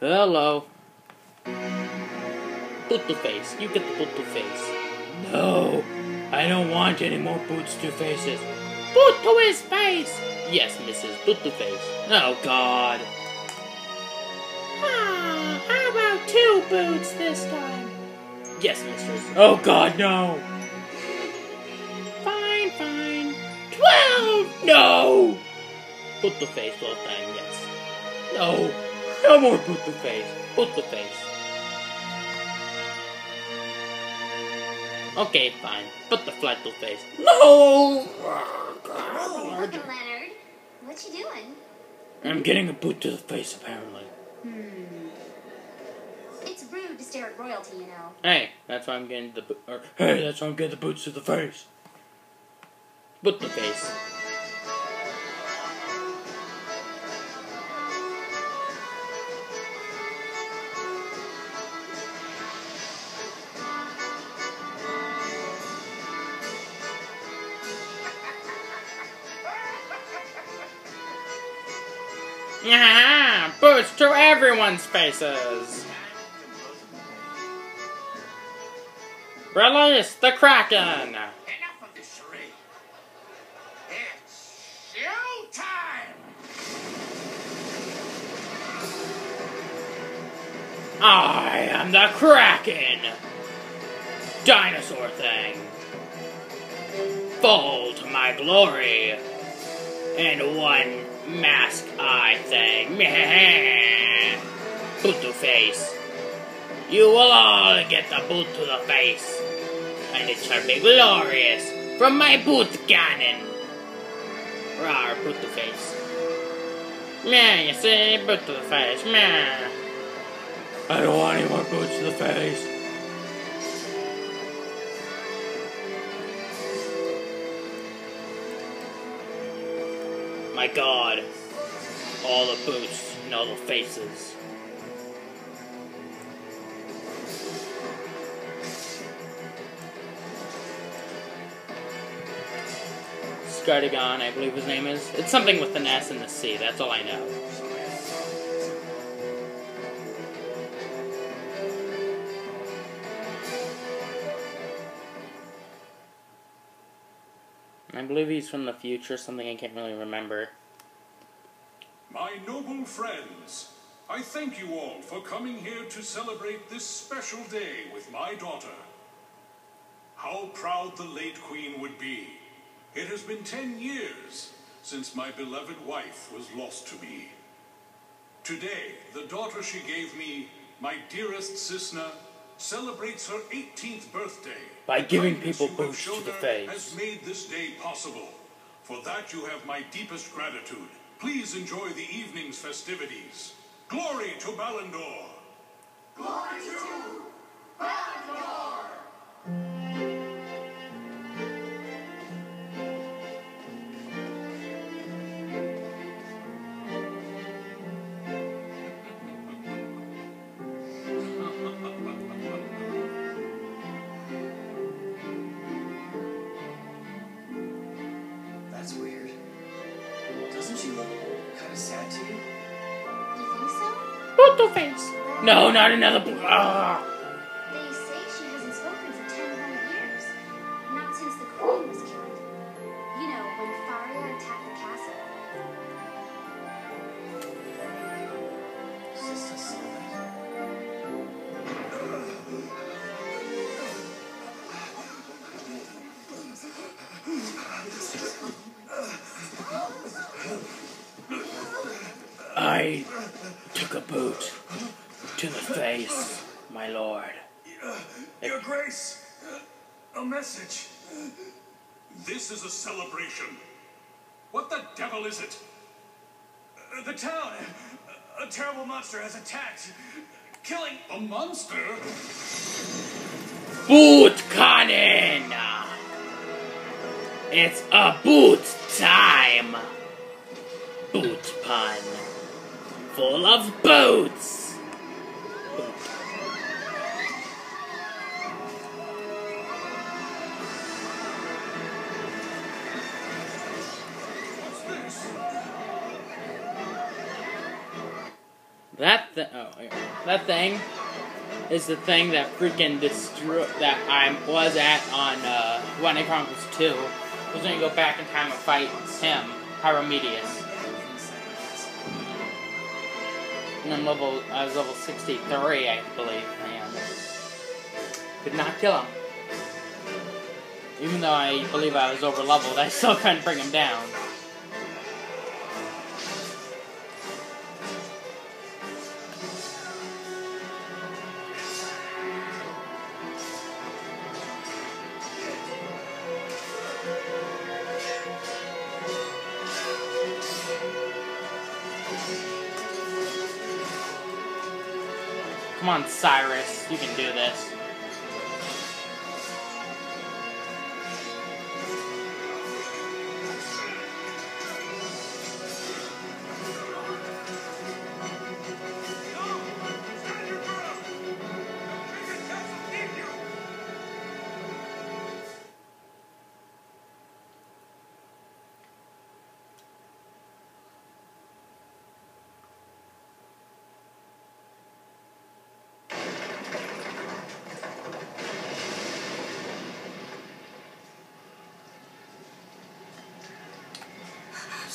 Hello. Boot to face. You get the boot to face. No, I don't want any more boots to faces. Boot to his face. Yes, Mrs. Boot to face. Oh God. Ah, how about two boots this time? Yes, Mistress. Oh God, no. Fine, fine. Twelve! No. Boot to face both time. Yes. No. No more boot to face. Boot the face. Okay, fine. Put the flat to face. No! Oh, Leonard. What you doing? I'm getting a boot to the face, apparently. Hmm. It's rude to stare at royalty, you know. Hey, that's why I'm getting the bo- or hey, that's why I'm getting the boots to the face. Boot the face. Yeah, boots to everyone's faces. Release the Kraken! Enough of this charade. It's showtime! I am the Kraken! Dinosaur thing! Fall to my glory! And one mask eye thing. Boot to face. You will all get the boot to the face. And it shall be glorious from my boot cannon. Rawr, boot to face. Man, you see, boot to the face, man. I don't want any more boots to the face. My god. All the boots and all the faces. Scardigon, I believe his name is. It's something with an S and the C, that's all I know. I believe he's from the future, something I can't really remember. My noble friends, I thank you all for coming here to celebrate this special day with my daughter. How proud the late queen would be. It has been ten years since my beloved wife was lost to me. Today, the daughter she gave me, my dearest Cisna, celebrates her 18th birthday. By giving people you have boots to the her face. Has made this day possible. For that you have my deepest gratitude. Please enjoy the evening's festivities. Glory to Balandor! That's To face! No, not another boot. Ah. They say she hasn't spoken for ten whole years. Not since the queen was killed. You know, when Faria attacked the castle. Sister. I took a boot to the face, my lord. Your Grace, a message. This is a celebration. What the devil is it? The town! A terrible monster has attacked, killing. A monster? Boot cannon! It's a boot time! Boot pun. Full of this? That th- oh. that thing is the thing that freaking destroy that I was at on uh, White Knight Chronicles 2. Was gonna go back in time and fight him, Hieromedius. And level, I was level 63, I believe. And could not kill him. Even though I believe I was over leveled, I still couldn't bring him down. Come on, Cyrus. You can do this.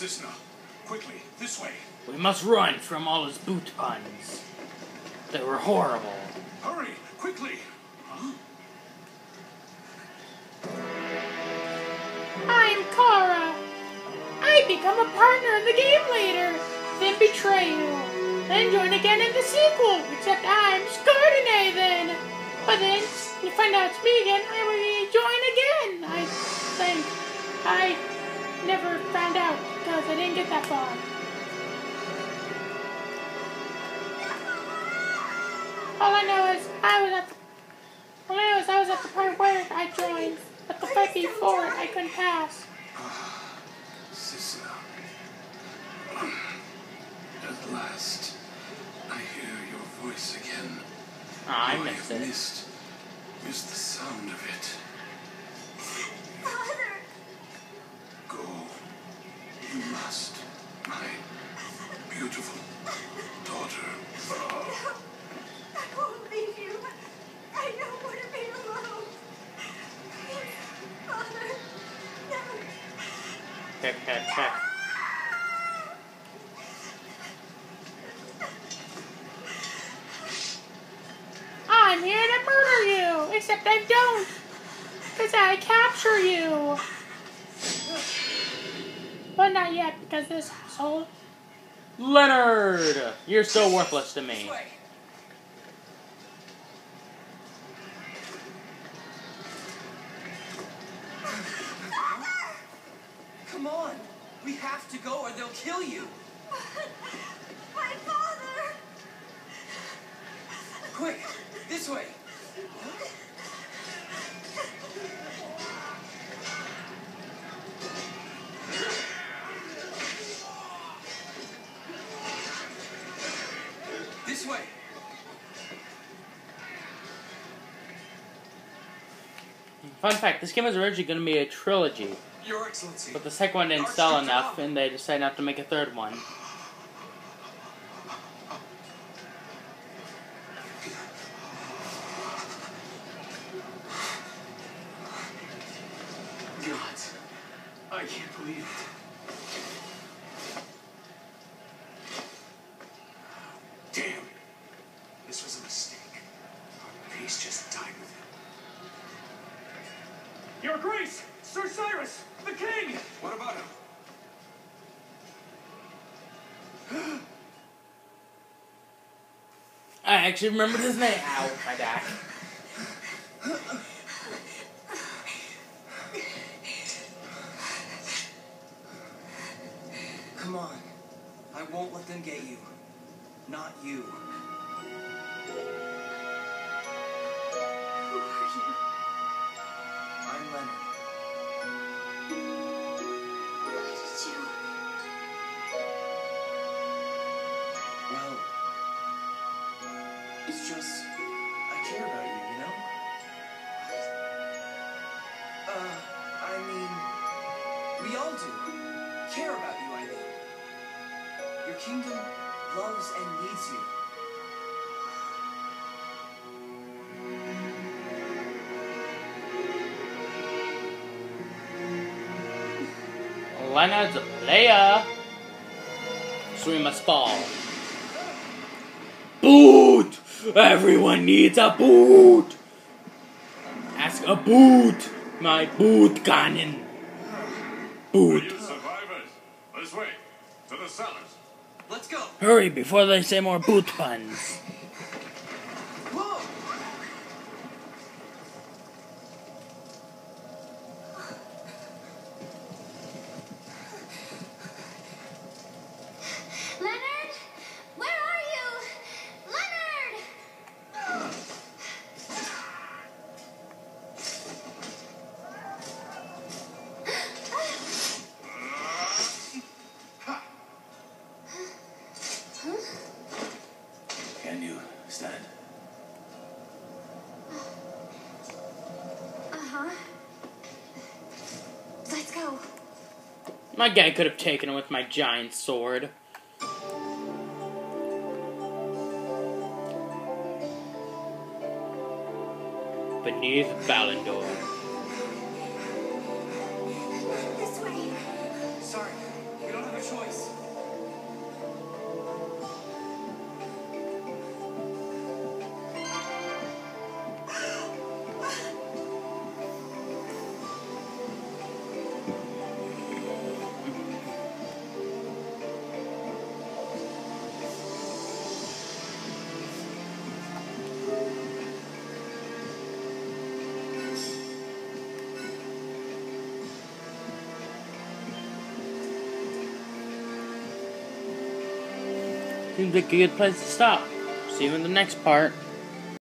Cisna, quickly, this way. We must run from all his boot puns. They were horrible. Hurry, quickly. Huh? I'm Kara. I become a partner in the game later, then betray you, then join again in the sequel, except I'm Scardigne then. But then, you find out it's me again, I didn't get that far. All I know is I was at the, all I know is I was at the part where I joined, but the fight before it I couldn't pass. Cisna. At last, I hear your voice again. Ah, I Oh, missed have it. Missed, missed Check, check, check. I'm here to murder you, except I don't, because I capture you. But not yet, because this asshole. Leonard! You're so worthless to me. We have to go or they'll kill you. My father! Quick, this way. This way. Fun fact, this game was originally going to be a trilogy, Your Excellency. but the second one didn't sell enough, and they decided not to make a third one. Gods. I can't believe it. damn. This was a mistake. Peace just died with him. Your Grace, Sir Cyrus, the King. What about him? I actually remembered his name. Ow, my back. Come on. I won't let them get you. Not you. Who are you? care about you, you know? Uh, I mean, we all do. Care about you, I mean. Your kingdom loves and needs you. Lena's. So we must fall. Boom! Everyone needs a boot! Ask a boot! My boot cannon! Boot! You survivors, this way, to the cellars. Let's go. Hurry before they say more boot puns. My guy could have taken him with my giant sword. Beneath Balandor. Like a good place to stop. See you in the next part.